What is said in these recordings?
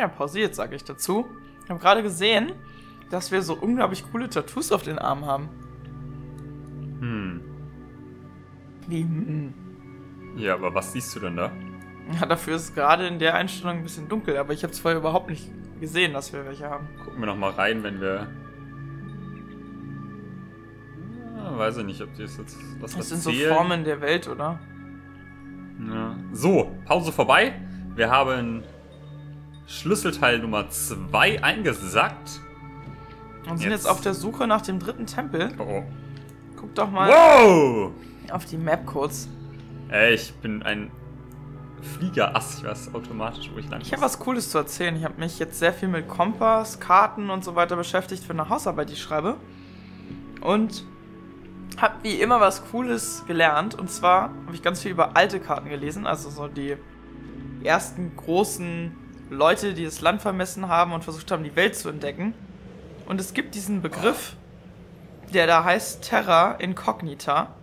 Ja, pausiert, sage ich dazu. Ich habe gerade gesehen, dass wir so unglaublich coole Tattoos auf den Armen haben. Hm. Wie, hm. Ja, aber was siehst du denn da? Ja, dafür ist es gerade in der Einstellung ein bisschen dunkel, aber ich habe es vorher überhaupt nicht gesehen, dass wir welche haben. Gucken wir nochmal rein, wenn wir. Ja, weiß ich nicht, ob die jetzt was Das sind so erzählen. Formen der Welt, oder? Ja. So, Pause vorbei. Wir haben Schlüsselteil Nummer 2 eingesackt. Und sind Jetzt- jetzt auf der Suche nach dem dritten Tempel. Oh, oh. Guck doch mal Wow! auf die Map kurz. Ey, ich bin ein Fliegerass. Ich weiß automatisch, wo ich lang Ich habe was Cooles zu erzählen. Ich habe mich jetzt sehr viel mit Kompass, Karten und so weiter beschäftigt für eine Hausarbeit, die ich schreibe. Und habe wie immer was Cooles gelernt. Und zwar habe ich ganz viel über alte Karten gelesen. Also so die ersten großen Leute, die das Land vermessen haben und versucht haben, die Welt zu entdecken. Und es gibt diesen Begriff, der da heißt Terra Incognita.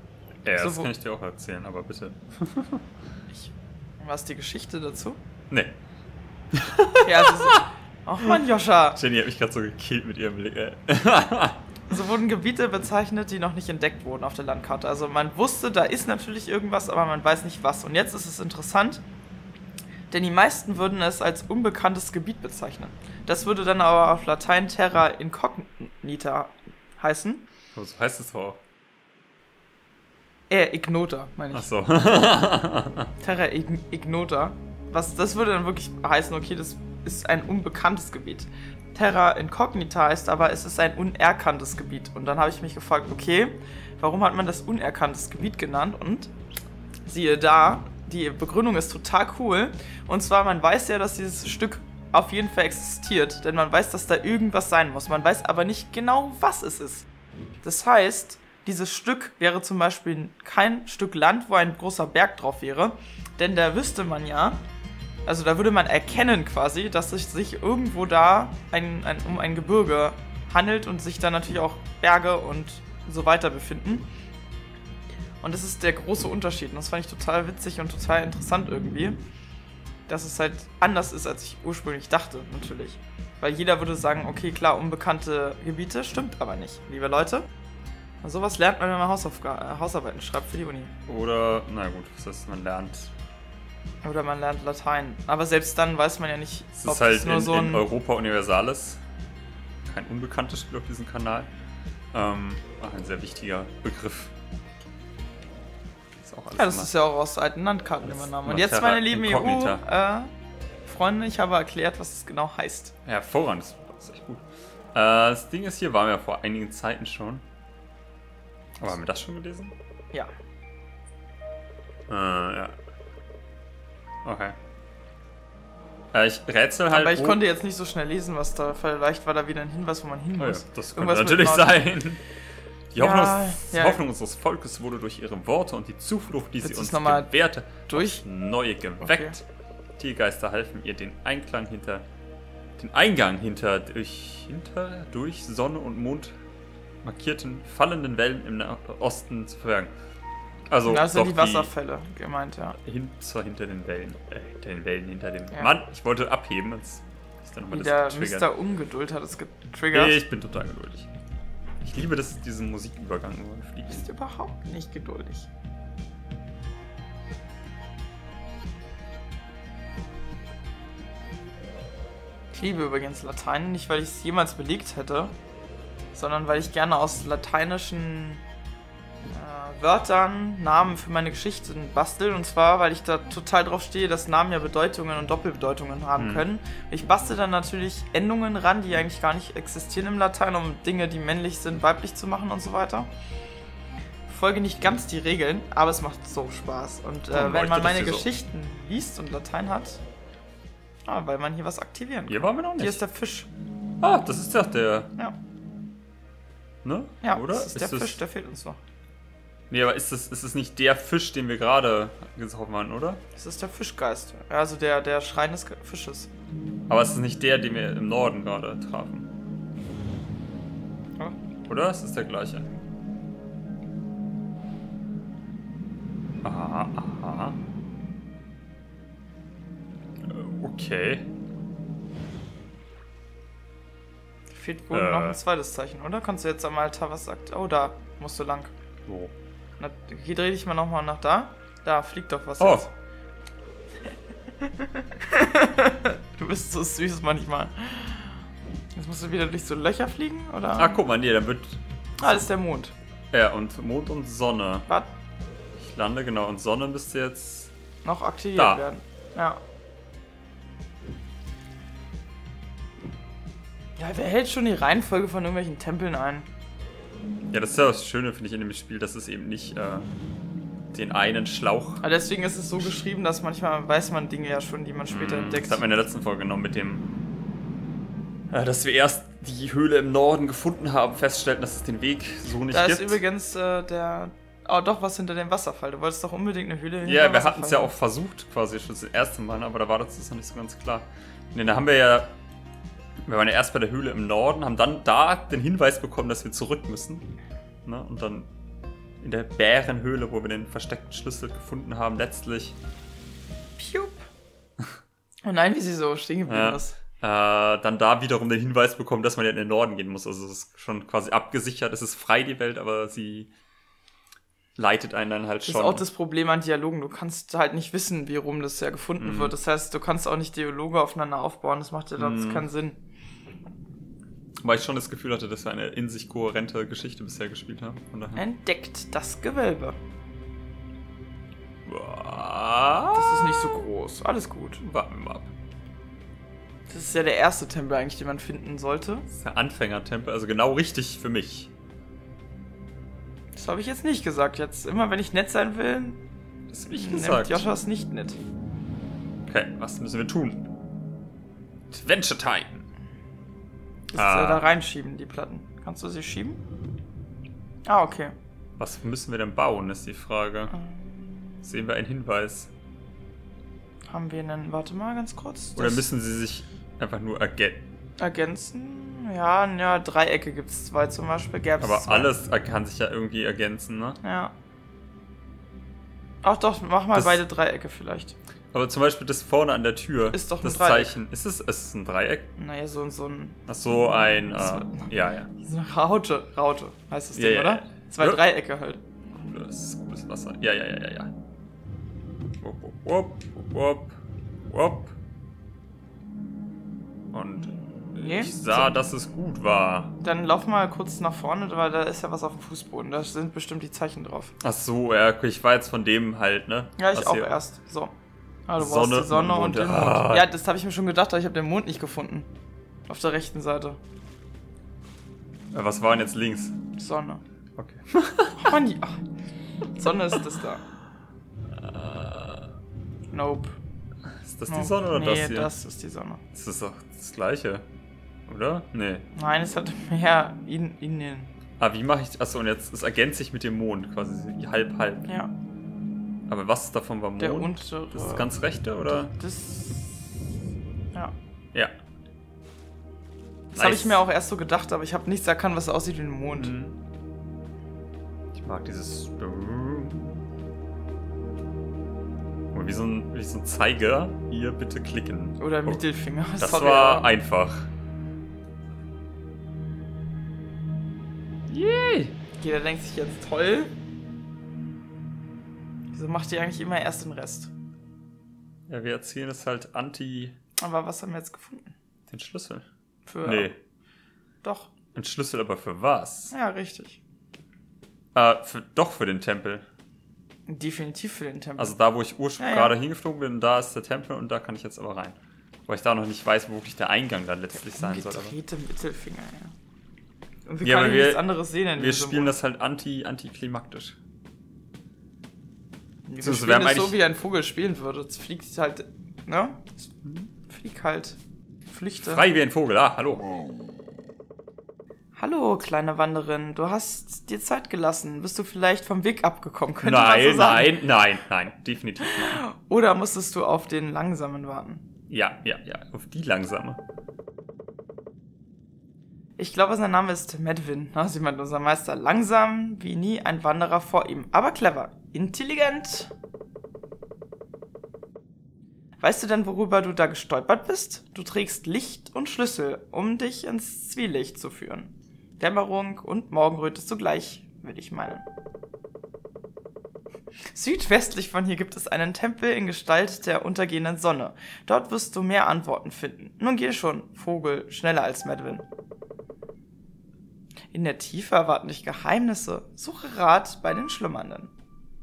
Ja, das so, wo- kann ich dir auch erzählen, aber bitte. Was ist die Geschichte dazu? Nee. Ja, also so, Ach man, Joscha. Jenny hat mich gerade so gekillt mit ihrem Blick, ey. So wurden Gebiete bezeichnet, die noch nicht entdeckt wurden auf der Landkarte. Also man wusste, da ist natürlich irgendwas, aber man weiß nicht was. Und jetzt ist es interessant, denn die meisten würden es als unbekanntes Gebiet bezeichnen. Das würde dann aber auf Latein Terra Incognita heißen. So heißt es auch. Äh, Ignota, meine ich. Achso. Terra Ign- Ignota. Was, das würde dann wirklich heißen, okay, das ist ein unbekanntes Gebiet. Terra Incognita heißt aber, es ist ein unerkanntes Gebiet. Und dann habe ich mich gefragt, okay, warum hat man das unerkanntes Gebiet genannt? Und siehe da, die Begründung ist total cool. Und zwar, man weiß ja, dass dieses Stück auf jeden Fall existiert, denn man weiß, dass da irgendwas sein muss. Man weiß aber nicht genau, was es ist. Das heißt, dieses Stück wäre zum Beispiel kein Stück Land, wo ein großer Berg drauf wäre, denn da wüsste man ja, also da würde man erkennen quasi, dass es sich irgendwo da ein, ein, um ein Gebirge handelt und sich da natürlich auch Berge und so weiter befinden. Und das ist der große Unterschied. Und das fand ich total witzig und total interessant irgendwie. Dass es halt anders ist, als ich ursprünglich dachte, natürlich. Weil jeder würde sagen, okay, klar, unbekannte Gebiete, stimmt aber nicht, liebe Leute. Und sowas lernt man, wenn man Hausaufga äh, Hausarbeiten schreibt für die Uni. Oder, na gut, das heißt, man lernt. Oder man lernt Latein. Aber selbst dann weiß man ja nicht, Es ist halt in, so in ein. Europa Universalis. Kein unbekanntes Spiel auf diesem Kanal. Ähm, ach, ein sehr wichtiger Begriff. Ist auch alles Ja, das immer- ist ja auch aus alten Landkarten übernommen. Und jetzt, meine lieben. EU-Freunde, ich habe erklärt, was es genau heißt. Hervorragend, das ist echt gut. Äh, das Ding ist, hier waren wir ja vor einigen Zeiten schon. Aber haben wir das schon gelesen? Ja. Äh, ja. Okay. Äh, ich rätsel halt. Aber ich konnte jetzt nicht so schnell lesen, was da. Vielleicht war da wieder ein Hinweis, wo man hin Oh ja, muss. das könnte Irgendwas natürlich sein. Die Hoffnung, Ja, ja. Hoffnung unseres Volkes wurde durch ihre Worte und die Zuflucht, die Willst sie uns gewährte, durch? neue geweckt. Tiergeister halfen ihr den Einklang hinter den Eingang hinter durch hinter durch Sonne und Mond markierten fallenden Wellen im Osten zu verbergen. Also Da sind die Wasserfälle gemeint, ja. hinter hinter den Wellen, äh, hinter den Wellen hinter den. Ja. Mann, ich wollte abheben, jetzt ist dann nochmal das getriggert. Mr. Ungeduld hat es getriggert. Ich bin total geduldig. Ich liebe das, diesen Musikübergang, man fliegt. ist überhaupt nicht geduldig. Ich liebe übrigens Latein, nicht weil ich es jemals belegt hätte, sondern weil ich gerne aus lateinischen Wörtern Namen für meine Geschichten bastel. Und zwar, weil ich da total drauf stehe, dass Namen ja Bedeutungen und Doppelbedeutungen haben Hm. können. Ich bastel dann natürlich Endungen ran, die eigentlich gar nicht existieren im Latein, um Dinge, die männlich sind, weiblich zu machen und so weiter folge nicht ganz die Regeln, aber es macht so Spaß. Und äh, wenn man meine hier so? Geschichten liest und Latein hat, ah, weil man hier was aktivieren kann. Hier waren wir noch Hier nicht. ist der Fisch. ah, das ist doch der, Ja, ne? ja Oder? das ist der das, Fisch, der fehlt uns noch. Nee, aber ist das, ist das nicht der Fisch, den wir gerade getroffen haben, oder? Das ist der Fischgeist. Also der, der Schrein des Fisches. Aber es ist nicht der, den wir im Norden gerade trafen. Oder? Es ist der gleiche. Aha, aha. Äh, Okay. fehlt wohl Äh. noch ein zweites Zeichen, oder? Kannst du jetzt am Altar was sagt? Oh, da musst du lang. Wo? Na, hier dreh dich mal nochmal nach da. Da fliegt doch was Oh. jetzt. du bist so süß manchmal. Jetzt musst du wieder durch so Löcher fliegen, oder? Ah, guck mal, nee, dann wird. Ah, das ist der Mond. Ja, und Mond und Sonne. Warte, Ich lande, genau. Und Sonne müsste jetzt. noch aktiviert Da. werden. Ja. Ja, wer hält schon die Reihenfolge von irgendwelchen Tempeln ein? Ja, das ist ja das Schöne, finde ich, in dem Spiel, dass es eben nicht äh, den einen Schlauch. Aber deswegen ist es so geschrieben, dass manchmal weiß man Dinge ja schon, die man später Hm, entdeckt. Das hat man in der letzten Folge genommen mit dem. Äh, dass wir erst die Höhle im Norden gefunden haben, feststellten, dass es den Weg so nicht Da gibt. ist übrigens äh, der. Oh, doch, was hinter dem Wasserfall. Du wolltest doch unbedingt eine Höhle hinter Ja, wir hatten es ja auch versucht, quasi schon das erste Mal, aber da war das noch nicht so ganz klar. Nee, da haben wir ja. Wir waren ja erst bei der Höhle im Norden, haben dann da den Hinweis bekommen, dass wir zurück müssen. Ne? Und dann in der Bärenhöhle, wo wir den versteckten Schlüssel gefunden haben, letztlich. Piup. Oh nein, wie sie so stehen geblieben Ja. ist. Äh, dann da wiederum den Hinweis bekommen, dass man ja in den Norden gehen muss. Also es ist schon quasi abgesichert, es ist frei die Welt, aber sie leitet einen dann halt Das schon. ist auch das Problem an Dialogen. Du kannst halt nicht wissen, wie rum das ja gefunden Mhm. wird. Das heißt, du kannst auch nicht Dialoge aufeinander aufbauen. Das macht ja sonst Mhm. keinen Sinn. Weil ich schon das Gefühl hatte, dass wir eine in sich kohärente Geschichte bisher gespielt haben. Entdeckt das Gewölbe. Das ist nicht so groß. Alles gut. Warten wir mal ab. Das ist ja der erste Tempel eigentlich, den man finden sollte. Das ist der Anfängertempel, also genau richtig für mich. Das habe ich jetzt nicht gesagt. Jetzt immer, wenn ich nett sein will, Das habe ich gesagt. Joscha es nicht nett. Okay, was müssen wir tun? Adventure Time. Das Ah. äh, da reinschieben, die Platten. Kannst du sie schieben? Ah, okay. Was müssen wir denn bauen, ist die Frage. Ähm. Sehen wir einen Hinweis? Haben wir einen, warte mal ganz kurz. Oder müssen sie sich einfach nur ergänzen? ergänzen? Ja, ja, Dreiecke gibt es zwei zum Beispiel. Gäb's Aber zwei. alles kann sich ja irgendwie ergänzen, ne? Ja. Ach doch, mach mal Das- beide Dreiecke vielleicht. Aber zum Beispiel das vorne an der Tür. Ist doch ein das Dreieck. Zeichen. Ist es, ist es ein Dreieck? Naja, so, so ein. Ach so, ein. Äh, ja, ja. So eine Raute. Raute heißt das Ja, Ding, ja, oder? ja. Zwei. Dreiecke halt. Gutes, gutes Wasser. Ja, ja, ja, ja, ja. Wupp, wupp, wupp, wupp. Und Nee. ich sah, So. dass es gut war. Dann lauf mal kurz nach vorne, weil da ist ja was auf dem Fußboden. Da sind bestimmt die Zeichen drauf. Ach so, ja, ich war jetzt von dem halt, ne? Ja, ich Was auch hier- erst. So. Ah, du Sonne brauchst die Sonne und und, Mond, den Mond. ja. Ja, das habe ich mir schon gedacht, aber ich habe den Mond nicht gefunden. Auf der rechten Seite. Äh, Was war denn jetzt links? Sonne. Okay. Mann, ja. Sonne ist das da. Nope. Ist das nope. die Sonne oder nee, das hier? das ist die Sonne. Das ist doch das gleiche. Oder? Nee. Nein, es hat mehr in, innen. Ah, wie mache ich. Achso, und jetzt es ergänzt sich mit dem Mond, quasi halb, halb. Ja, Aber was davon war Mond? der untere. Das ist ganz rechte, oder? Das. Ja. Ja. Das habe ich mir auch erst so gedacht, aber ich habe nichts erkannt, was aussieht wie ein Mond. Mhm. Ich mag dieses. Oh, wie so, ein, wie so ein Zeiger. Hier bitte klicken. Oder Oh, Mittelfinger. Das Sorry, war aber- einfach. Yay! Jeder denkt sich jetzt toll. Wieso macht ihr eigentlich immer erst den Rest? Ja, wir erzählen es halt anti Aber was haben wir jetzt gefunden? den Schlüssel. Für. Nee, Doch. ein Schlüssel aber für was? Ja, richtig. Äh, für, doch für den Tempel. Definitiv für den Tempel. Also da, wo ich ursprünglich Ja, ja. gerade hingeflogen bin, da ist der Tempel und da kann ich jetzt aber rein. Weil ich da noch nicht weiß, wo wirklich der Eingang dann letztlich sein soll. Aber Mittelfinger, ja. Und wir Ja, können nichts anderes sehen in wir spielen Symbol. das halt anti, antiklimaktisch. Wir so, wir spielen das so, wie ein Vogel spielen würde. Es fliegt halt, ne? Es fliegt halt. Flüchte. Frei wie ein Vogel, ah, hallo. Hallo, kleine Wanderin. Du hast dir Zeit gelassen. Bist du vielleicht vom Weg abgekommen? Könnte Nein, so sagen. nein, nein, nein, definitiv nein. Oder musstest du auf den Langsamen warten? Ja, ja, ja, auf die langsame. Ich glaube, sein Name ist Medvin. Na, Sie meint unser Meister. Langsam wie nie ein Wanderer vor ihm. Aber clever. Intelligent. Weißt du denn, worüber du da gestolpert bist? Du trägst Licht und Schlüssel, um dich ins Zwielicht zu führen. Dämmerung und Morgenröte zugleich, würde ich meinen. Südwestlich von hier gibt es einen Tempel in Gestalt der untergehenden Sonne. Dort wirst du mehr Antworten finden. Nun geh schon, Vogel, schneller als Medwin. In der Tiefe erwarten dich Geheimnisse. Suche Rat bei den Schlummernden.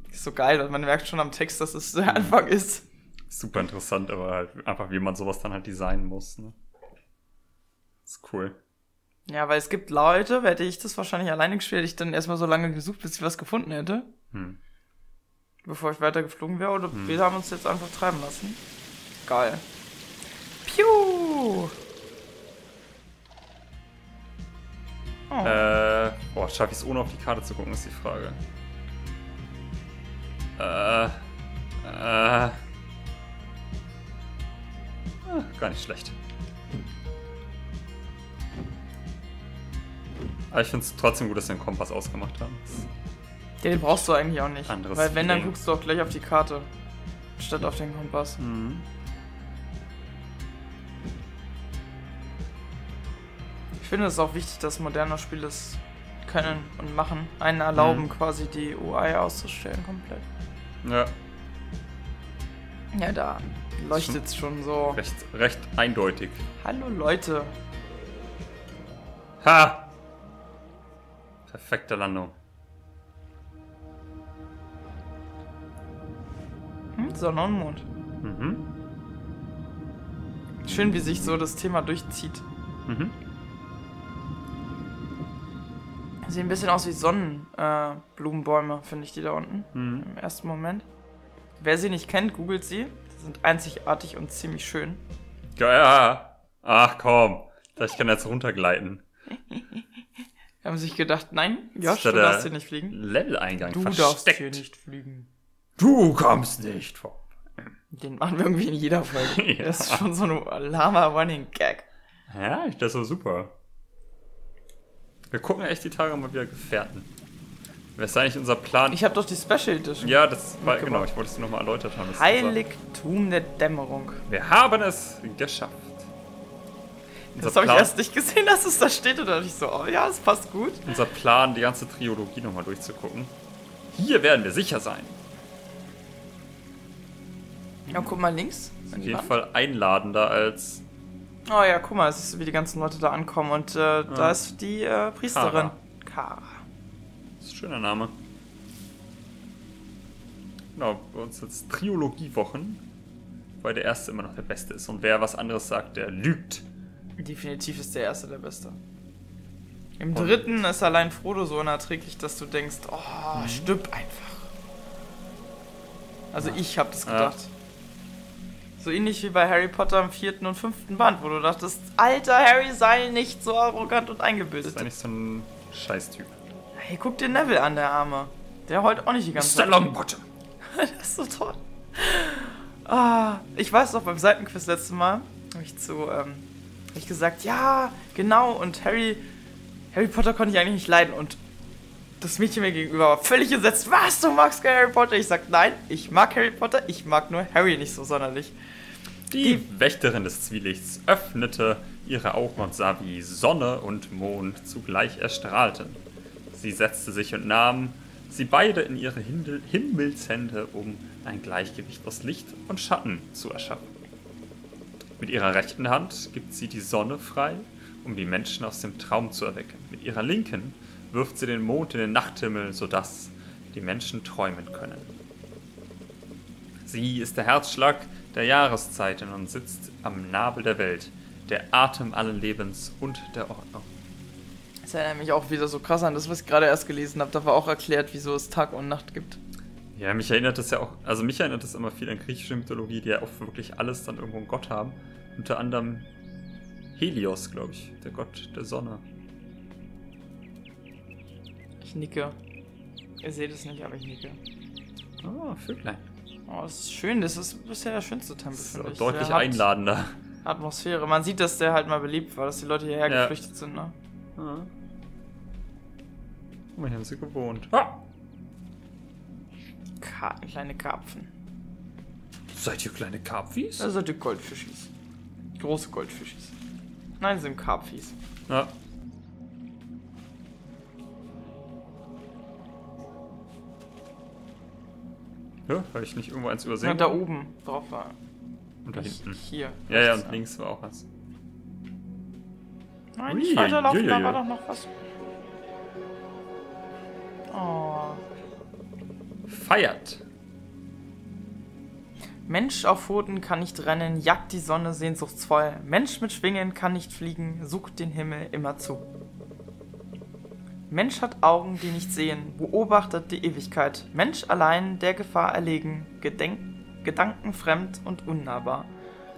Ist so geil, weil man merkt schon am Text, dass es der Anfang ist. Super interessant, aber halt einfach, wie man sowas dann halt designen muss. Ne? Ist cool. Ja, weil es gibt Leute, hätte ich das wahrscheinlich alleine gespielt, hätte ich dann erstmal so lange gesucht, bis ich was gefunden hätte. Hm. Bevor ich weiter geflogen wäre. Oder Hm. wir haben uns jetzt einfach treiben lassen. Geil. Oh. Äh, boah, schaffe ich es ohne auf die Karte zu gucken, ist die Frage. Äh, äh. Ah, gar nicht schlecht. Aber ich finde es trotzdem gut, dass wir den Kompass ausgemacht haben. Ja, den brauchst du eigentlich auch nicht. Anderes weil wenn, dann guckst du auch gleich auf die Karte. Statt auf den Kompass. Mhm. Ich finde es auch wichtig, dass moderne Spiele es können und machen. Einen erlauben, Mhm. quasi die UI auszustellen komplett. Ja, Ja, da leuchtet es schon so. recht, recht eindeutig. Hallo Leute. Ha! Perfekte Landung. Hm, Sonne und Mond. Mhm. Schön, wie sich so das Thema durchzieht. Mhm. Sehen ein bisschen aus wie Sonnenblumenbäume, äh, finde ich die da unten. Mhm. Im ersten Moment. Wer sie nicht kennt, googelt sie. Sie sind einzigartig und ziemlich schön. Ja. Ach komm. Ich kann jetzt runtergleiten. Die haben sich gedacht, nein, Josh, da du darfst hier nicht fliegen. Level-Eingang Du versteckt. darfst hier nicht fliegen. Du kommst nicht vor. Den machen wir irgendwie in jeder Folge. Ja. Das ist schon so ein Lama-Running Gag. Ja, ich- das war super. Wir gucken echt die Tage mal wieder Gefährten. Was ist eigentlich unser Plan? Ich habe doch die Special Edition. ja, das war, genau, ich wollte es nochmal erläutert haben. Heiligtum der Dämmerung. Wir haben es geschafft. Unser Das habe ich erst nicht gesehen, dass es da steht. Und dann dachte ich so, oh ja, das passt gut. unser Plan, die ganze Trilogie nochmal durchzugucken. Hier werden wir sicher sein. Ja, guck mal links. Auf jeden. Fall einladender als Oh ja, guck mal, es ist, wie die ganzen Leute da ankommen. Und äh, da ist die äh, Priesterin. Kara. Das ist ein schöner Name. Genau, bei uns jetzt Triologiewochen, weil der erste immer noch der beste ist. Und wer was anderes sagt, der lügt. Definitiv ist der erste der beste. Im dritten ist allein Frodo so unerträglich, dass du denkst, oh, Mhm. stirb einfach. Also ich hab das Ja. So ähnlich wie bei Harry Potter im vierten und fünften Band, wo du dachtest, alter Harry, sei nicht so arrogant und Das eingebildet. ist eigentlich so ein Scheißtyp. Hey, guck dir Neville an, der Arme. Der heult auch nicht die ganze Mr. Longbottom. das ist so toll. Ah, ich weiß noch, beim Seitenquiz letztes Mal habe ich zu, ähm, hab ich gesagt, ja, genau, und Harry, Harry Potter konnte ich eigentlich nicht leiden und das Mädchen mir gegenüber war völlig entsetzt. Was, du magst kein Harry Potter? Ich sag, nein, ich mag Harry Potter, ich mag nur Harry nicht so sonderlich. Die Wächterin des Zwielichts öffnete ihre Augen und sah, wie Sonne und Mond zugleich erstrahlten. Sie setzte sich und nahm sie beide in ihre Hindel- Himmelshände, um ein Gleichgewicht aus Licht und Schatten zu erschaffen. Mit ihrer rechten Hand gibt sie die Sonne frei, um die Menschen aus dem Traum zu erwecken. Mit ihrer linken wirft sie den Mond in den Nachthimmel, sodass die Menschen träumen können. Sie ist der Herzschlag der Jahreszeiten und sitzt am Nabel der Welt, der Atem allen Lebens und der Ordnung. Das erinnert mich auch wieder so krass an das, was ich gerade erst gelesen habe. Da war auch erklärt, wieso es Tag und Nacht gibt. Ja, mich erinnert das ja auch, also mich erinnert das immer viel an griechische Mythologie, die ja auch wirklich alles dann irgendwo einen Gott haben. Unter anderem Helios, glaube ich, der Gott der Sonne. Ich nicke. Ihr seht es nicht, aber ich nicke. Ah, Vöglein. Oh, das ist schön. Das ist bisher der schönste Tempel, Das ist finde auch ich. deutlich Der einladender. Atmosphäre. Man sieht, dass der halt mal beliebt war, dass die Leute hierher Ja. geflüchtet sind, ne? Mal, hier haben sie gewohnt. Ah. Ka kleine Karpfen. Seid ihr kleine Karpfis? Das sind die Goldfischis. Große Goldfischis. Nein, sind Karpfis. Ja. Ja, habe ich nicht irgendwo eins übersehen? Ja, da oben drauf war. Und da Nicht hinten. Hier. Ja, ja, und links war auch was. Nein, Ui, nicht weiterlaufen, ui, ui, da war doch noch was. Oh. Feiert. Mensch auf Pfoten kann nicht rennen, jagt die Sonne sehnsuchtsvoll. Mensch mit Schwingen kann nicht fliegen, sucht den Himmel immer zu. Mensch hat Augen, die nicht sehen, beobachtet die Ewigkeit. Mensch allein der Gefahr erlegen, Gedenk Gedanken fremd und unnahbar.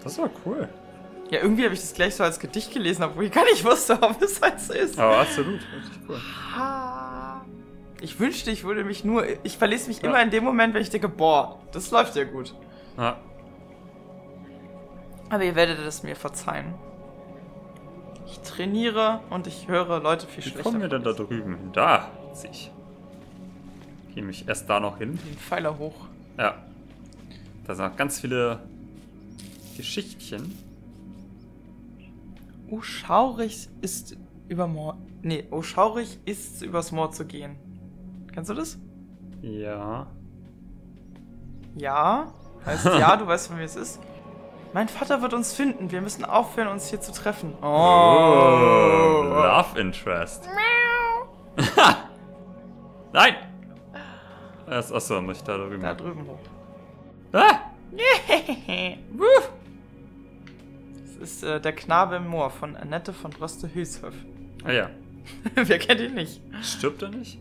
Das war cool. Ja, irgendwie habe ich das gleich so als Gedicht gelesen, obwohl ich gar nicht wusste, ob es eins ist. Aber absolut. Richtig cool. Ich wünschte, ich würde mich nur. Ich verlese mich Ja. immer in dem Moment, wenn ich denke, boah, das läuft ja gut. Ja. Aber ihr werdet es mir verzeihen. Trainiere und ich höre Leute viel Wie schlechter. kommen wir denn da drüben hin? Da, sich. Gehe mich erst da noch hin. Den Pfeiler hoch. Ja. Da sind noch ganz viele Geschichtchen. Oh, schaurig ist über Moor. Nee, oh, schaurig ist übers Moor zu gehen. Kennst du das? Ja. Ja. Heißt ja, du weißt, von wie es ist. Mein Vater wird uns finden. Wir müssen aufhören, uns hier zu treffen. Oh, Oh. Love Interest. Nein! Erst, achso, muss ich da drüben. Da drüben hoch. Ah! Wuh. Das ist äh, der Knabe im Moor von Annette von Droste-Hülshöf. Ah ja. Wer kennt ihn nicht? Stirbt er nicht?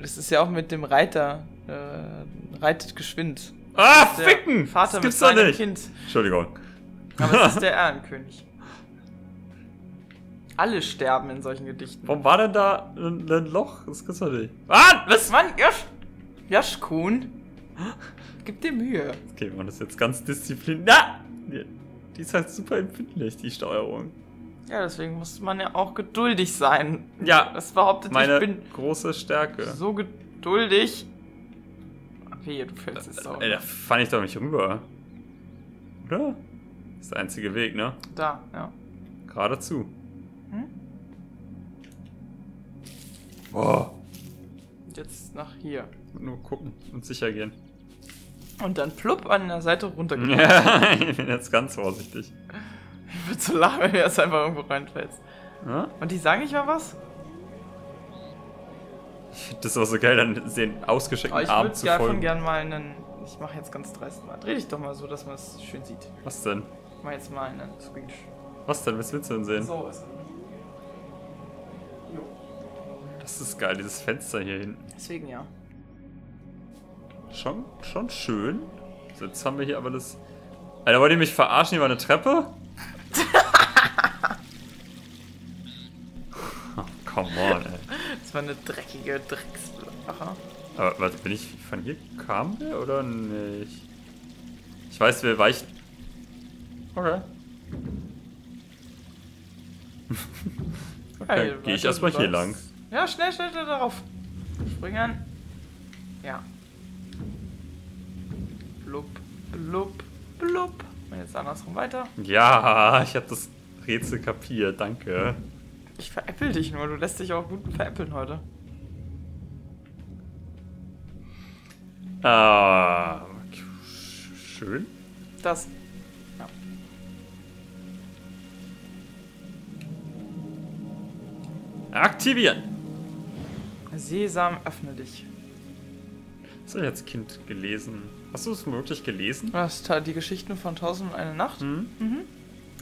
Das ist ja auch mit dem Reiter. Äh, reitet geschwind. Ah, ficken! Vater das mit gibt's doch seinem nicht. Kind. Entschuldigung. Aber es ist der Erlenkönig. Alle sterben in solchen Gedichten. Warum war denn da ein, ein Loch? Das gibt's doch nicht. Ah, was? Mann, Josh! Josh Kuhn. Gib dir Mühe. Okay, machen das jetzt ganz diszipliniert. Na! Die die ist halt super empfindlich, die Steuerung. Ja, deswegen muss man ja auch geduldig sein. Ja, Das behauptet, Meine ich bin große Stärke. so geduldig. Wehe, du fällst jetzt sauer. Ey, da fand ich doch nicht rüber. Oder? Das ist der einzige Weg, ne? Da, ja. Geradezu. Hm? Boah. Jetzt nach hier. Nur gucken und sicher gehen. Und dann plupp an der Seite runtergehen. Ja, ich bin jetzt ganz vorsichtig. Ich würde so lachen, wenn du jetzt einfach irgendwo reinfällst. Ja? Und die sagen nicht mal was? Ich das auch so geil, dann den Aber ausgestreckten ich Arm würde zu folgen. gern mal einen. Ich mache jetzt ganz dreist mal. Dreh dich doch mal so, dass man es schön sieht. Was denn? Ich mache jetzt mal einen Screenshot. Was denn? Was willst du denn sehen? So ist. Jo. Das ist geil, dieses Fenster hier hinten. Deswegen ja. Schon, schon schön. So, jetzt haben wir hier aber das. Alter, wollt ihr mich verarschen? Hier war eine Treppe? oh, come on, ey. War eine dreckige Dreckslache. Aber warte, bin ich von hier kam der oder nicht? Ich weiß, wir weichen. Okay. okay, gehe ich erstmal hier lang. Ja, schnell, schnell, schnell darauf. Springen. Ja. Blub, blub, blub. Und jetzt andersrum weiter. Ja, ich habe das Rätsel kapiert, danke. Ich veräppel dich nur, du lässt dich auch gut veräppeln heute. Ah, schön. Das. Ja. Aktivieren. Sesam, öffne dich. Was habe ich als Kind gelesen? Hast du es wirklich gelesen? Ta- die Geschichten von Tausend und eine Nacht? Hm?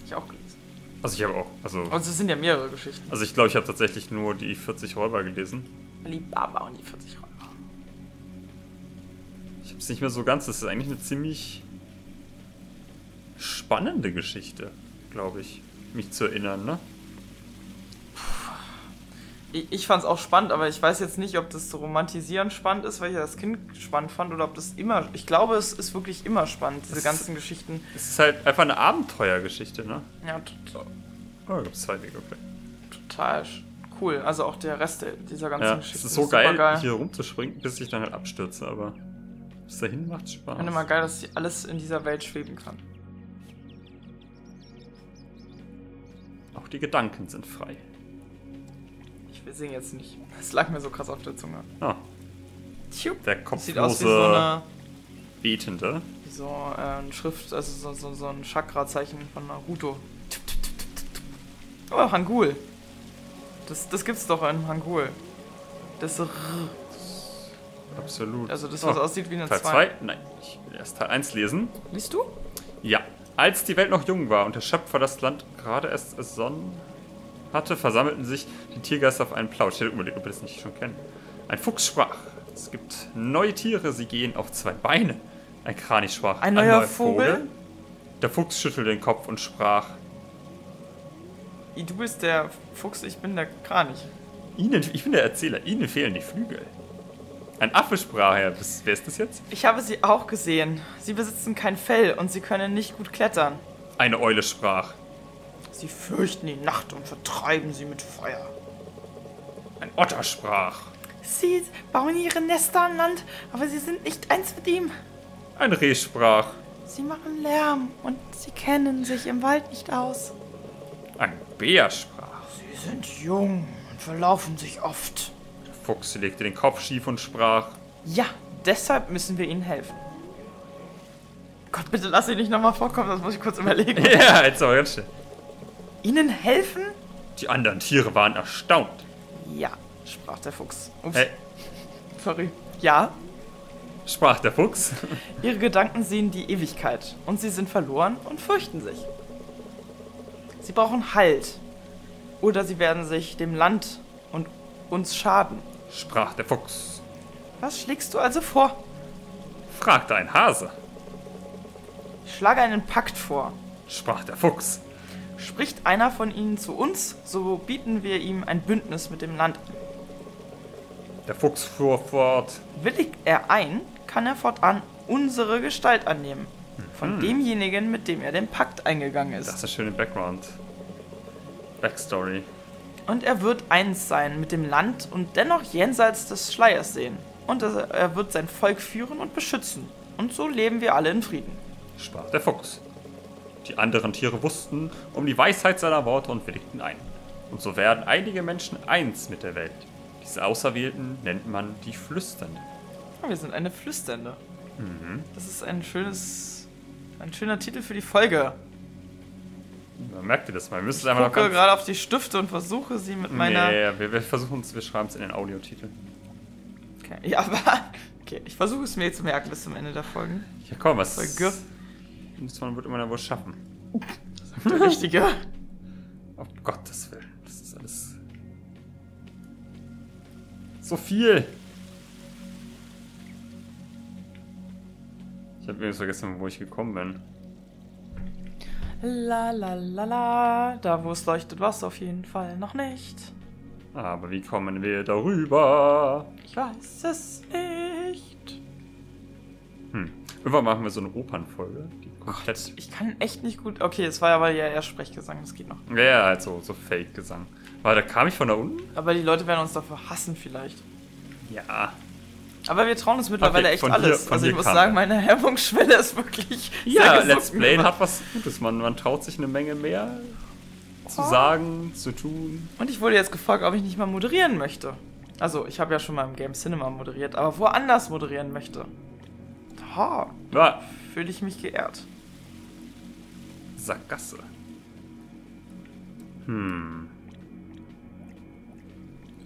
Ich auch gelesen. Also ich habe auch, also, Also es sind ja mehrere Geschichten. also ich glaube, ich habe tatsächlich nur die 40 Räuber gelesen. Alibaba und die 40 Räuber. Ich habe es nicht mehr so ganz. Das ist eigentlich eine ziemlich spannende Geschichte, glaube ich, mich zu erinnern, ne? Ich, ich fand es auch spannend, aber ich weiß jetzt nicht, ob das zu romantisieren spannend ist, weil ich das Kind spannend fand, oder ob das immer. Ich glaube, es ist wirklich immer spannend, diese Das- ganzen Geschichten. Es ist halt einfach eine Abenteuergeschichte, ne? Ja, total, Oh, gibt zwei Wege, okay. total cool. Also auch der Rest dieser ganzen Ja, Geschichten. es ist so geil, supergeil. hier rumzuspringen, bis ich dann halt abstürze, aber Bis dahin macht Spaß. Ich finde immer geil, dass alles in dieser Welt schweben kann. Auch die Gedanken sind frei. Will singen jetzt nicht. Das lag mir so krass auf der Zunge. Ah, Tjup. der Das sieht aus wie so kopflose eine Betende. wie so äh, ein Schrift, also so, so, so ein Chakra-Zeichen von Naruto. Oh, Hangul. Das, das gibt's doch in Hangul. Das R, Absolut. also das, was Oh, aussieht wie eine Teil 2. 2? Nein, ich will erst Teil 1 lesen. Liest du? Ja. Als die Welt noch jung war und der Schöpfer das Land gerade erst ersonnen hatte, versammelten sich die Tiergeister auf einen Plausch. Ich hätte überlegt, ob wir das nicht schon kennen. Ein Fuchs sprach. Es gibt neue Tiere, sie gehen auf zwei Beine. Ein Kranich sprach. Ein neuer Vogel? Der Fuchs schüttelte den Kopf und sprach. Du bist der Fuchs, ich bin der Kranich. Ihnen, ich bin der Erzähler, Ihnen fehlen die Flügel. Ein Affe sprach er. Wer ist das jetzt? Ich habe sie auch gesehen. Sie besitzen kein Fell und sie können nicht gut klettern. Eine Eule sprach. Sie fürchten die Nacht und vertreiben sie mit Feuer. Ein Otter sprach. Sie bauen ihre Nester an Land, aber sie sind nicht eins mit ihm. Ein Reh sprach. Sie machen Lärm und sie kennen sich im Wald nicht aus. Ein Bär sprach. Sie sind jung und verlaufen sich oft. Der Fuchs legte den Kopf schief und sprach. Ja, deshalb müssen wir ihnen helfen. Gott, bitte lass ihn nicht nochmal vorkommen, das muss ich kurz überlegen. Ja, jetzt aber ganz schnell. Ihnen helfen? Die anderen Tiere waren erstaunt. Ja, sprach der Fuchs. Ups, Hey, sorry. Ja, sprach der Fuchs. ihre Gedanken sehen die Ewigkeit und sie sind verloren und fürchten sich. Sie brauchen Halt. Oder sie werden sich dem Land und uns schaden. sprach der Fuchs. Was schlägst du also vor? Fragte ein Hase. Ich schlage einen Pakt vor. Sprach der Fuchs. Spricht einer von ihnen zu uns, so bieten wir ihm ein Bündnis mit dem Land. Der Fuchs fuhr fort. Willigt er ein, kann er fortan unsere Gestalt annehmen. Von demjenigen, mit dem er den Pakt eingegangen Das ist. ist eine schöne Background. Backstory. Und er wird eins sein mit dem Land und dennoch jenseits des Schleiers sehen. Und er er wird sein Volk führen und beschützen. Und so leben wir alle in Frieden. Sprach der Fuchs. Die anderen Tiere wussten um die Weisheit seiner Worte und willigten ein. Und so werden einige Menschen eins mit der Welt. Diese Auserwählten nennt man die Flüsternden. Ah, Wir sind eine Flüsternde. Das ist ein schönes, ein schöner Titel für die Folge. Man merkt ihr das mal. Wir müssen Ich einfach noch gucke ganz... gerade auf die Stifte und versuche sie mit meiner. Nee, wir, wir versuchen es, wir schreiben es in den Audiotitel. Okay. Ja, aber. Okay, ich versuche es mir zu merken bis zum Ende der Folgen. Ja, komm, was... Folge. Muss man wird immer noch wohl schaffen. Der richtige. Auf Gottes Willen. Das ist alles... So viel! Ich habe übrigens vergessen, wo ich gekommen bin. La la la la. Da wo es leuchtet, war es auf jeden Fall noch nicht. Aber wie kommen wir darüber? Ich weiß es nicht. Hm. Irgendwann machen wir so eine Opernfolge. Die komplett... Ich kann echt nicht gut. Okay, es war aber ja eher Sprechgesang, das geht noch. Ja, ja, halt so, so Fake-Gesang. Aber da kam ich von da unten? Aber die Leute werden uns dafür hassen vielleicht. Ja. Aber wir trauen uns mittlerweile Okay, echt hier- alles. also ich muss sagen, meine Hemmungsschwelle ist wirklich Ja, Let's. Play hat was Gutes. Man, man traut sich eine Menge mehr zu Oh. sagen, zu tun. Und ich wurde jetzt gefragt, ob ich nicht mal moderieren möchte. Also, ich habe ja schon mal im Game Cinema moderiert, aber woanders moderieren möchte. Ha, Ja, fühle ich mich geehrt. Sackgasse. Hm.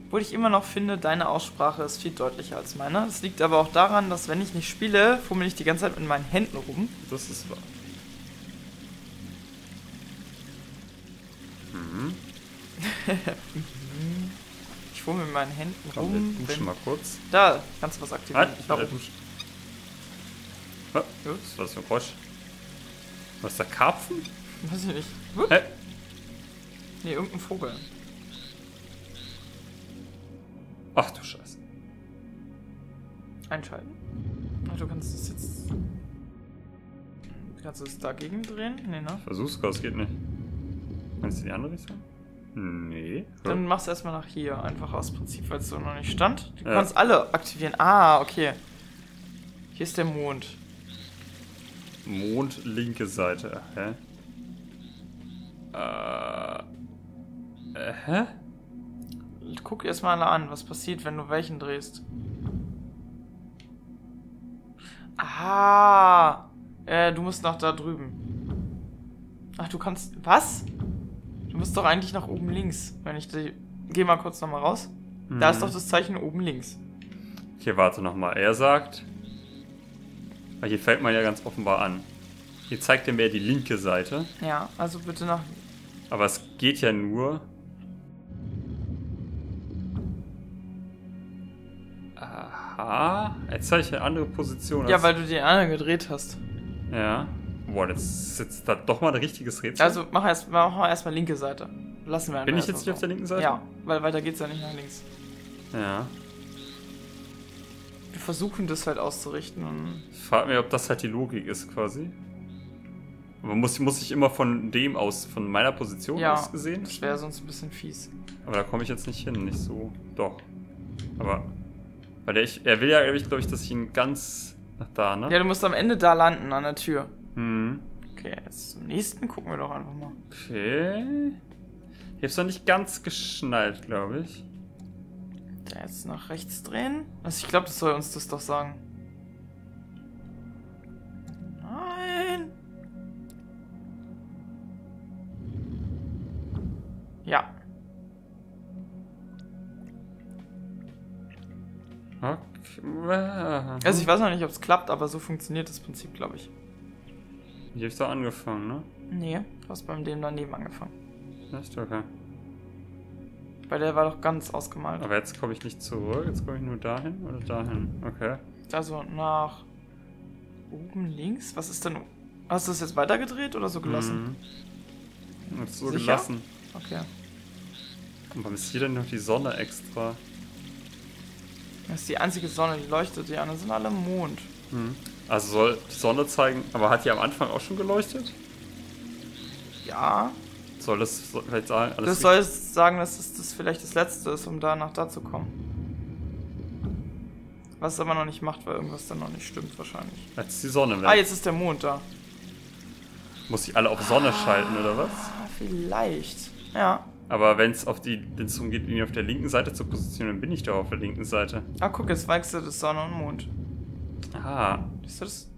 Obwohl ich immer noch finde, deine Aussprache ist viel deutlicher als meine. Das liegt aber auch daran, dass wenn ich nicht spiele, fummel ich die ganze Zeit mit meinen Händen rum. Das ist wahr. Ich fummel mit meinen Händen rum. wenn- mal kurz. Da, kannst du was aktivieren. Halt, ich Da will oben. duschen. Ah, was war das für ein Geräusch? Was ist da? Karpfen? Weiß ich nicht. Hä? Nee, irgendein Vogel. Ach du Scheiße. Einschalten. Ach, du kannst es jetzt. Kannst du es dagegen drehen? Nee, ne? Versuch's, das geht nicht. Meinst du die andere Richtung? Nee. Dann machst du erstmal nach hier. Einfach aus Prinzip, weil es so noch nicht stand. Du Ja. kannst alle aktivieren. Ah, okay. Hier ist der Mond. Mond, linke Seite. Hä? Äh. äh hä? Guck erst mal an, was passiert, wenn du welchen drehst. Ah! Äh, du musst nach da drüben. Ach, du kannst. Was? Du musst doch eigentlich nach oben links. Wenn ich die. Geh mal kurz nochmal raus. Mhm. Da ist mhm. doch das Zeichen oben links. Hier, warte nochmal. Er sagt. Hier fällt man ja ganz offenbar an. Hier zeigt er mir die linke Seite. Ja, also bitte nach. Aber es geht ja nur. Aha. Jetzt zeige ich eine andere Position. Ja, weil du die andere gedreht hast. Ja. Boah, jetzt sitzt da doch mal ein richtiges Rätsel. Also mach erst, mach erstmal linke Seite. Lassen wir Bin ich jetzt nicht auf der linken Seite? Ja, weil weiter geht's ja nicht nach links. Ja. Wir versuchen das halt auszurichten. Ich frage mich, ob das halt die Logik ist quasi. Aber muss, muss ich immer von dem aus, von meiner Position ja, aus gesehen? Das wäre sonst ein bisschen fies. Aber da komme ich jetzt nicht hin, nicht so. Doch. Aber. Weil der ich, er will ja, glaube ich, dass ich ihn ganz nach da, ne? Ja, du musst am Ende da landen, an der Tür. Mhm. Okay, jetzt zum nächsten gucken wir doch einfach mal. Okay. Ich hab's noch nicht ganz geschnallt, glaube ich. Jetzt nach rechts drehen? Also ich glaube, das soll uns das doch sagen. Nein. Ja. Okay. Also ich weiß noch nicht, ob es klappt, aber so funktioniert das Prinzip, glaube ich. Hier ich doch angefangen, ne? Nee, du hast beim dem daneben angefangen. Echt? Okay. Bei der war doch ganz ausgemalt. Aber jetzt komme ich nicht zurück, jetzt komme ich nur dahin oder dahin. Okay. Also nach oben links? Was ist denn. Hast du das jetzt weitergedreht oder so gelassen? Mhm. Jetzt so Sicher? gelassen. Okay. Und warum ist hier denn noch die Sonne extra? Das ist die einzige Sonne, die leuchtet. Die anderen sind alle im Mond. Mhm. Also soll die Sonne zeigen, aber hat die am Anfang auch schon geleuchtet? Ja. Soll das vielleicht sagen? Alles das soll sagen, dass das, das vielleicht das Letzte ist, um danach da zu kommen. Was es aber noch nicht macht, weil irgendwas dann noch nicht stimmt wahrscheinlich. Jetzt ist die Sonne weg. Ah, jetzt ist der Mond da. Muss ich alle auf Sonne ah, schalten, oder was? Vielleicht. Ja. Aber wenn es auf die, wenn es darum geht, ihn auf der linken Seite zu positionieren, dann bin ich doch auf der linken Seite. Ah, guck, jetzt wechselt es Sonne und Mond. Ah. Ist das?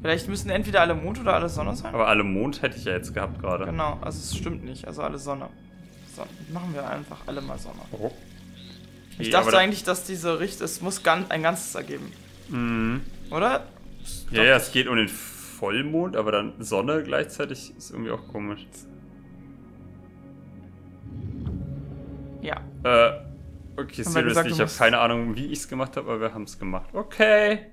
Vielleicht müssen entweder alle Mond oder alle Sonne sein. Aber alle Mond hätte ich ja jetzt gehabt gerade. Genau, also es stimmt nicht. Also alle Sonne. So, machen wir einfach alle mal Sonne. Oh. Okay, ich dachte eigentlich, dass diese Richt, es muss ein Ganzes ergeben. Mhm. Oder? Ja, ja, es geht um den Vollmond, aber dann Sonne gleichzeitig ist irgendwie auch komisch. Ja. Äh, okay, seriously, ich habe keine Ahnung, wie ich es gemacht habe, aber wir haben es gemacht. Okay.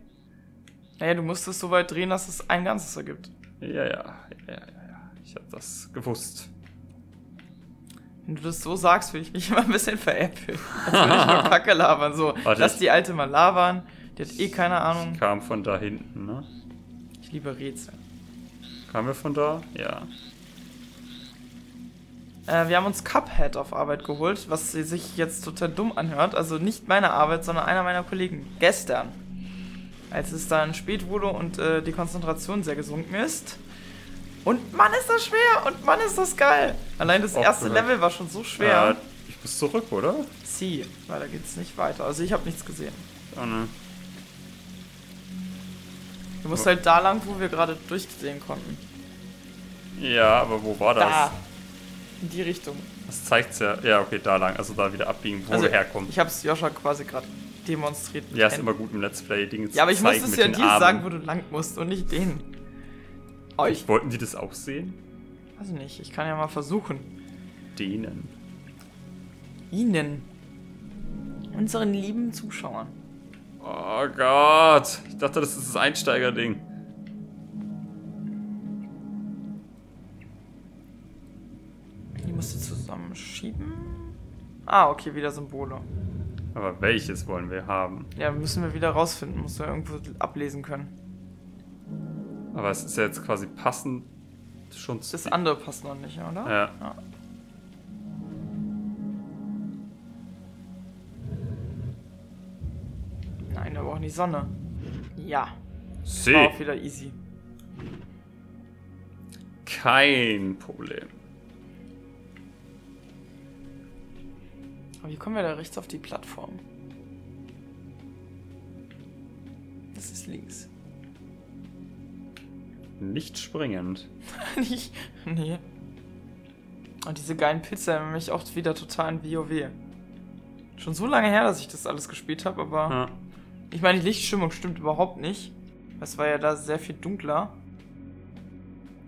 Naja, du musst es so weit drehen, dass es ein Ganzes ergibt. Ja, ja, ja, ja, ja. Ich habe das gewusst. Wenn du das so sagst, will ich mich immer ein bisschen veräppeln. Als würde ich nur Kacke labern. So, Warte, lass die Alte mal labern. Die hat eh keine Ahnung. Ich kam von da hinten, ne? Ich liebe Rätsel. Kamen wir von da? Ja. Äh, wir haben uns Cuphead auf Arbeit geholt, was sich jetzt total dumm anhört. Also nicht meine Arbeit, sondern einer meiner Kollegen. Gestern als es dann spät wurde und äh, die Konzentration sehr gesunken ist. Und Mann ist das schwer und Mann ist das geil. Allein das erste Level war schon so schwer. Ja, ich muss zurück, oder? Sie, weil da geht's nicht weiter. Also ich habe nichts gesehen. Oh ne. Du musst halt da lang, wo wir gerade durchsehen konnten. Ja, aber wo war das? Da. In die Richtung. Das zeigt's ja. Ja, okay, da lang. Also da wieder abbiegen, wo also, wir herkommen. Ich hab's Joscha quasi gerade demonstriert. Ja, ist immer gut im Let's Play Dinge zu Ja, aber ich muss es ja dir Armen. sagen, wo du lang musst und nicht denen. Euch. Wollten die das auch sehen? Weiß nicht, ich kann ja mal versuchen. Denen. Ihnen. Unseren lieben Zuschauern. Oh Gott. Ich dachte, das ist das Einsteigerding. Die musst du zusammenschieben. Ah, okay, wieder Symbole. Aber welches wollen wir haben? Ja, müssen wir wieder rausfinden. Musst du ja irgendwo ablesen können. Aber es ist ja jetzt quasi passend schon zu. Das andere passt noch nicht, oder? Ja. ja. Nein, wir brauchen die Sonne. Ja. See. War auch wieder easy. Kein Problem. Aber wie kommen wir da rechts auf die Plattform? Das ist links. Nicht springend. Nicht. Nee. Und diese geilen Pizza erinnern mich auch wieder total an WoW. Schon so lange her, dass ich das alles gespielt habe, aber. Ja. Ich meine, die Lichtstimmung stimmt überhaupt nicht. Es war ja da sehr viel dunkler.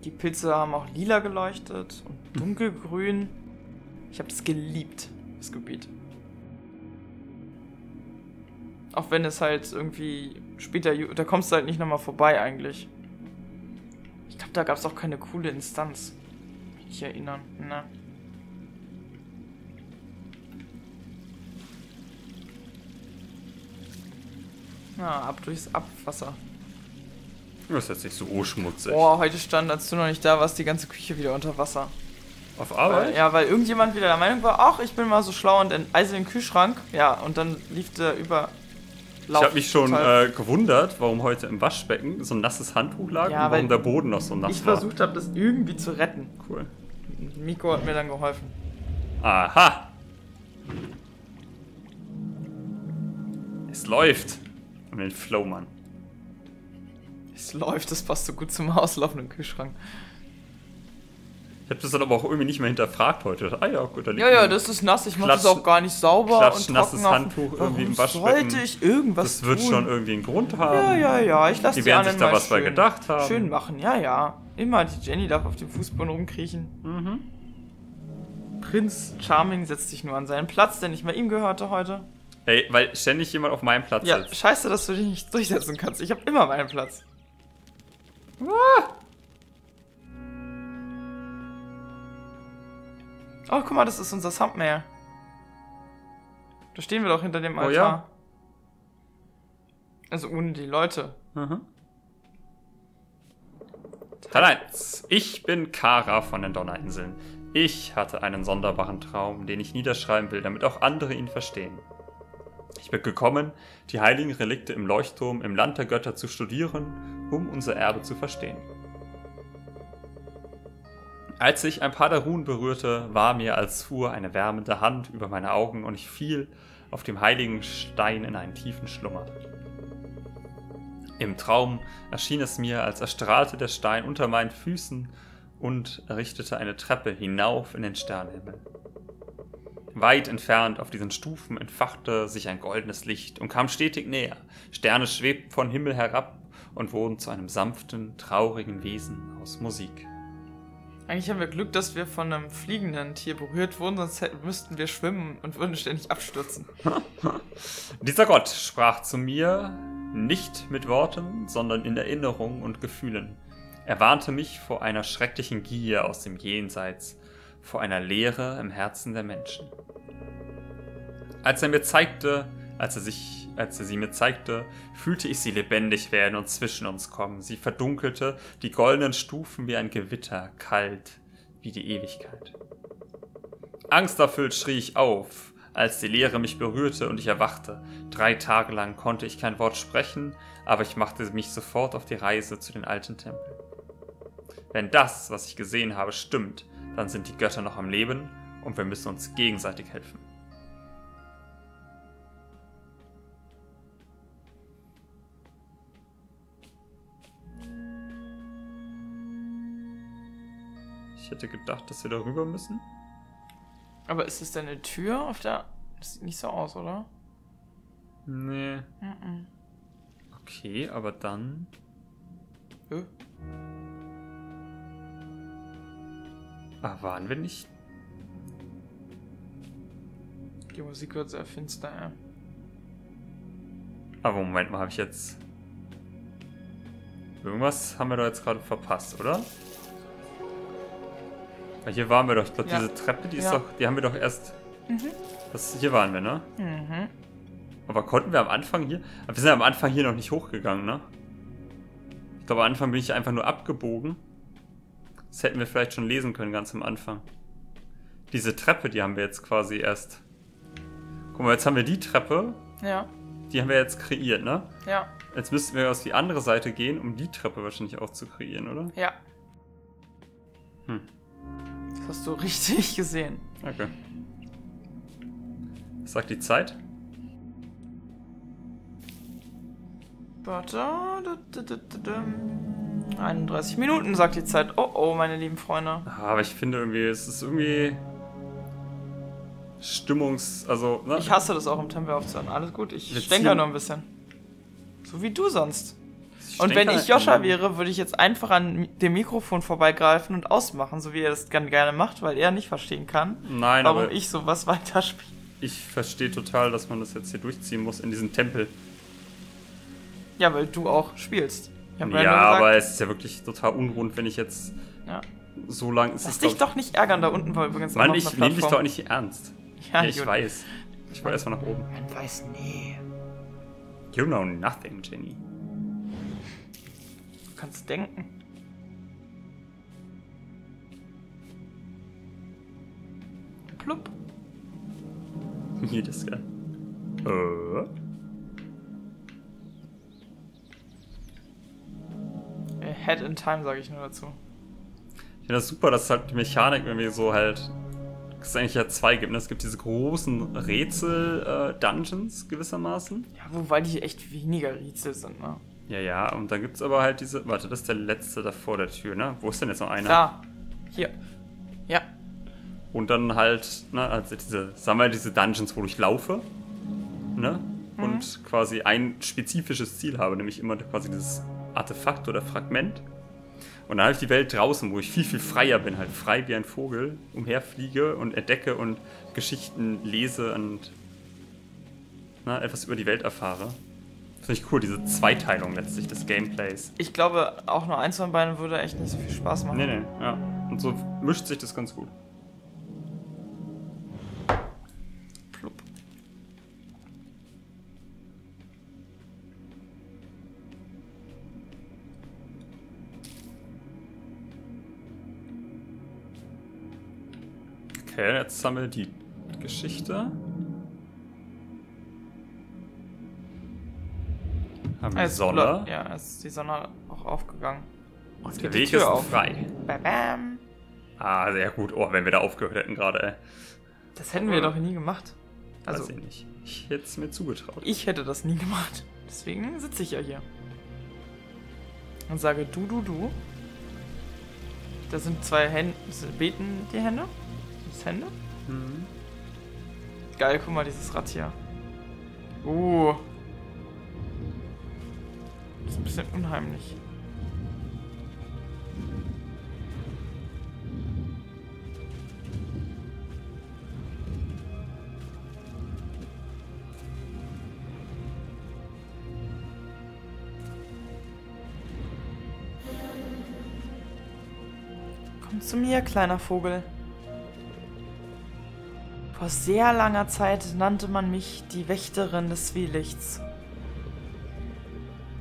Die Pilze haben auch lila geleuchtet und dunkelgrün. Ich habe das geliebt, das Gebiet. Auch wenn es halt irgendwie später, da kommst du halt nicht nochmal vorbei eigentlich. Ich glaube, da gab es auch keine coole Instanz. Mich erinnern. Ne. Ja, ab durchs Abwasser. Das ist jetzt nicht so schmutzig. Boah, heute stand, als du noch nicht da warst, die ganze Küche wieder unter Wasser. Auf Weil, Arbeit? ja, weil irgendjemand wieder der Meinung war, ach, ich bin mal so schlau und enteise den Kühlschrank. Ja, und dann lief der über. Ich habe mich schon äh, gewundert, warum heute im Waschbecken so ein nasses Handtuch lag Ja, und weil warum der Boden noch so nass ich war. versucht habe, das irgendwie zu retten. Cool. Miko hat mir dann geholfen. Aha! Es läuft. Und den Flow, Mann. Es läuft, das passt so gut zum auslaufenden Kühlschrank. Ich habe das dann aber auch irgendwie nicht mehr hinterfragt heute. Ah ja, gut, da liegt Ja, ja, das ist nass. Ich mache das auch gar nicht sauber klatsch und nasses auf- Handtuch Warum irgendwie im Waschbecken. sollte ich irgendwas Das wird tun? schon irgendwie einen Grund haben. Ja, ja, ja, ich lasse Die die, werden sich da mal was bei schön, gedacht haben. Schön machen, ja, ja. Immer, die Jenny darf auf dem Fußboden rumkriechen. Mhm. Prinz Charming setzt sich nur an seinen Platz, der nicht mehr ihm gehörte heute. Ey, weil ständig jemand auf meinem Platz Ja, sitzt. scheiße, dass du dich nicht durchsetzen kannst. Ich habe immer meinen Platz. Oh, guck mal, das ist unser Thumbnail. Da stehen wir doch hinter dem Oh, Altar. ja? Also ohne die Leute. Mhm. 1. Ich bin Kara von den Donnerinseln. Ich hatte einen sonderbaren Traum, den ich niederschreiben will, damit auch andere ihn verstehen. Ich bin gekommen, die heiligen Relikte im Leuchtturm im Land der Götter zu studieren, um unser Erbe zu verstehen. Als ich ein paar der Runen berührte, war mir, als fuhr eine wärmende Hand über meine Augen und ich fiel auf dem heiligen Stein in einen tiefen Schlummer. Im Traum erschien es mir, als erstrahlte der Stein unter meinen Füßen und errichtete eine Treppe hinauf in den Sternenhimmel. Weit entfernt auf diesen Stufen entfachte sich ein goldenes Licht und kam stetig näher. Sterne schwebten von Himmel herab und wurden zu einem sanften, traurigen Wesen aus Musik. Eigentlich haben wir Glück, dass wir von einem fliegenden Tier berührt wurden, sonst hätten, müssten wir schwimmen und würden ständig abstürzen. Dieser Gott sprach zu mir nicht mit Worten, sondern in Erinnerungen und Gefühlen. Er warnte mich vor einer schrecklichen Gier aus dem Jenseits, vor einer Leere im Herzen der Menschen. Als er mir zeigte, als er sich, als er sie mir zeigte, fühlte ich sie lebendig werden und zwischen uns kommen. Sie verdunkelte die goldenen Stufen wie ein Gewitter, kalt wie die Ewigkeit. Angsterfüllt schrie ich auf, als die Leere mich berührte und ich erwachte. Drei Tage lang konnte ich kein Wort sprechen, aber ich machte mich sofort auf die Reise zu den alten Tempeln. Wenn das, was ich gesehen habe, stimmt, dann sind die Götter noch am Leben und wir müssen uns gegenseitig helfen. Ich hätte gedacht, dass wir darüber müssen. Aber ist es denn eine Tür auf der... Das sieht nicht so aus, oder? Nee. Mhm. Okay, aber dann. Hä? Ah, waren wir nicht? Die Musik wird sehr finster, ja. Aber Moment mal, habe ich jetzt. Irgendwas haben wir doch jetzt gerade verpasst, oder? Weil hier waren wir doch. Ich glaube, Ja. diese Treppe, die ist Ja. doch. Die haben wir doch erst. Das, hier waren wir, ne? Mhm. Aber konnten wir am Anfang hier. Aber wir sind am Anfang hier noch nicht hochgegangen, ne? Ich glaube, am Anfang bin ich einfach nur abgebogen. Das hätten wir vielleicht schon lesen können, ganz am Anfang. Diese Treppe, die haben wir jetzt quasi erst. Guck mal, jetzt haben wir die Treppe. Ja. die haben wir jetzt kreiert, ne? Ja. Jetzt müssten wir auf die andere Seite gehen, um die Treppe wahrscheinlich auch zu kreieren, oder? Ja. Hm. Hast du richtig gesehen. Okay. Was sagt die Zeit? Warte. 31 Minuten sagt die Zeit. Oh oh, meine lieben Freunde. Ah, Aber ich finde irgendwie, es ist irgendwie Stimmungs... Also, ne? Ich hasse das auch im Tempel aufzuhören. Alles gut, ich ziehen- nur ein bisschen. So wie du sonst. Und wenn ich Joscha wäre, würde ich jetzt einfach an dem Mikrofon vorbeigreifen und ausmachen, so wie er das gerne macht, weil er nicht verstehen kann, Nein, warum aber ich, sowas weiterspiele. ich verstehe total, dass man das jetzt hier durchziehen muss in diesem Tempel. Ja, weil du auch spielst. Ja, gesagt, aber es ist ja wirklich total unrund, wenn ich jetzt ja. so lang... Lass dich doch nicht ärgern, da unten war übrigens Mann, auch ich noch nehme dich doch nicht ernst. Ja, Ja, ich gut. weiß. Ich war erstmal nach oben. Man weiß nie. You know nothing, Jenny. Du kannst denken. Plupp. Jedes Jahr. Äh? Head in time, sage ich nur dazu. Ich finde das super, dass halt die Mechanik irgendwie so halt. Es eigentlich ja zwei gibt. Ne? Es gibt diese großen Rätsel-Dungeons gewissermaßen. Ja, wobei die echt weniger Rätsel sind, ne? Ja, ja, und dann gibt es aber halt diese. Warte, das ist der letzte da vor der Tür, ne? Wo ist denn jetzt noch einer? Da. Hier. Ja. Und dann halt, ne, also diese, sagen wir, diese Dungeons, wo ich laufe, ne? Und quasi ein spezifisches Ziel habe, nämlich immer quasi dieses Artefakt oder Fragment. Und dann habe ich die Welt draußen, wo ich viel, viel freier bin, halt frei wie ein Vogel, umherfliege und entdecke und Geschichten lese und ne, etwas über die Welt erfahre. Finde ich cool, diese Zweiteilung letztlich des Gameplays. Ich glaube, auch nur eins von beiden würde echt nicht so viel Spaß machen. Nee, nee, ja. Und so mischt sich das ganz gut. Plupp. Okay, jetzt wir die Geschichte. Haben wir Sonne. Ja, ist die Sonne auch aufgegangen. Und der Weg ist auf. frei. Bam, bam. Ah, sehr gut. Oh, wenn wir da aufgehört hätten gerade, ey. Das hätten wir doch nie gemacht. Also, Weiß ich nicht. Ich hätte es mir zugetraut. ich hätte das nie gemacht. Deswegen sitze ich ja hier. Und sage du, du, du. Da sind zwei Hände. Beten die Hände? Das Hände? Mhm. Geil, guck mal, dieses Rad hier. Uh. Ist ein bisschen unheimlich. Komm zu mir, kleiner Vogel. Vor sehr langer Zeit nannte man mich die Wächterin des Zwielichts.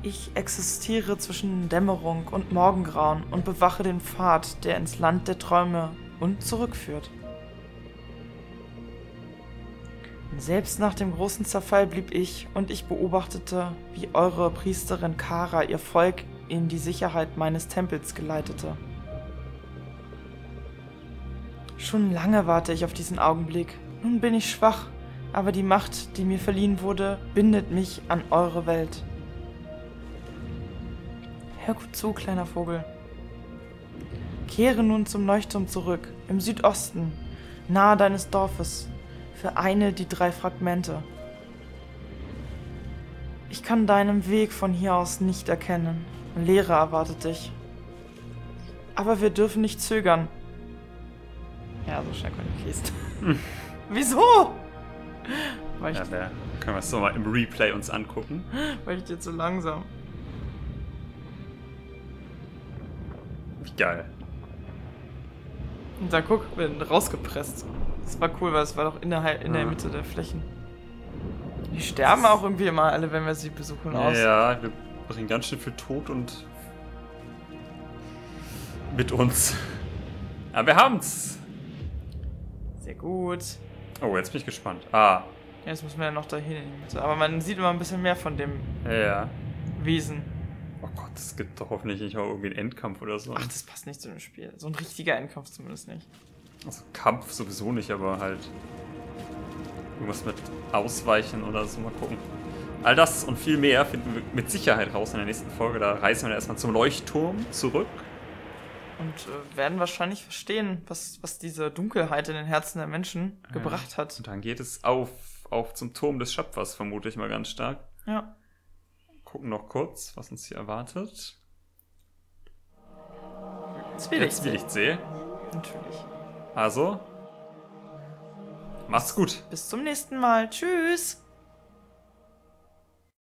Ich existiere zwischen Dämmerung und Morgengrauen und bewache den Pfad, der ins Land der Träume und zurückführt. Selbst nach dem großen Zerfall blieb ich und ich beobachtete, wie eure Priesterin Kara ihr Volk in die Sicherheit meines Tempels geleitete. Schon lange warte ich auf diesen Augenblick. Nun bin ich schwach, aber die Macht, die mir verliehen wurde, bindet mich an eure Welt. Hör gut zu, kleiner Vogel. Kehre nun zum Leuchtturm zurück, im Südosten, nahe deines Dorfes, für eine die drei Fragmente. Ich kann deinen Weg von hier aus nicht erkennen. Leere erwartet dich. Aber wir dürfen nicht zögern. Ja, so schnell können wir fließen. Wieso? Weil ich, Ja, wer, können wir es so mal im Replay uns angucken. weil ich dir zu langsam. Geil. Und dann guck, rausgepresst. Das war cool, weil es war doch innerhalb, in der. Mitte der Flächen. Die sterben auch irgendwie immer alle, wenn wir sie besuchen aus. Ja, wir bringen ganz schön viel Tod und mit uns. Aber wir haben's. Sehr gut. Oh, jetzt bin ich gespannt. Ah, jetzt müssen wir ja noch dahin in die Mitte. Aber man sieht immer ein bisschen mehr von dem Ja. Wesen. Oh Gott, es gibt doch hoffentlich nicht mal irgendwie einen Endkampf oder so. Ach, das passt nicht zu dem Spiel. So ein richtiger Endkampf zumindest nicht. Also Kampf sowieso nicht, aber halt irgendwas mit Ausweichen oder so, mal gucken. All das und viel mehr finden wir mit Sicherheit raus in der nächsten Folge. Da reisen wir erstmal zum Leuchtturm zurück. Und äh, werden wahrscheinlich verstehen, was, was diese Dunkelheit in den Herzen der Menschen gebracht hat. Und dann geht es auf, auf zum Turm des Schöpfers, vermute ich mal ganz stark. Ja. Gucken noch kurz, was uns hier erwartet. Zwillicht. Jetzt will ich sehe. Natürlich. Also, macht's gut. Bis zum nächsten Mal. Tschüss.